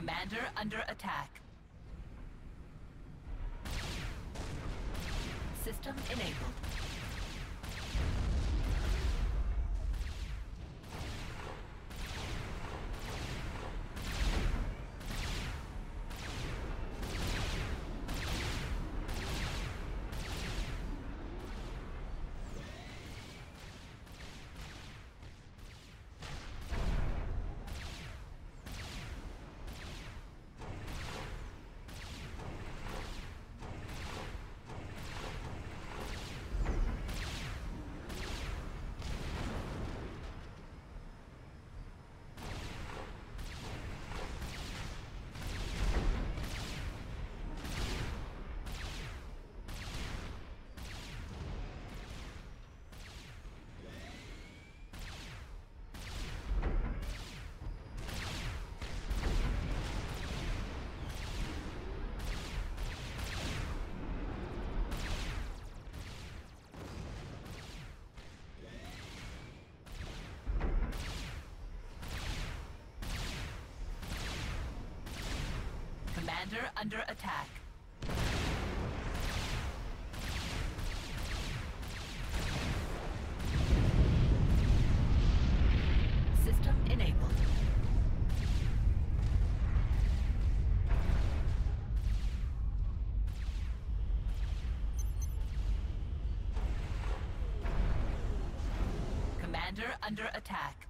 Commander under attack. System enabled. Under attack. System enabled. Commander under attack.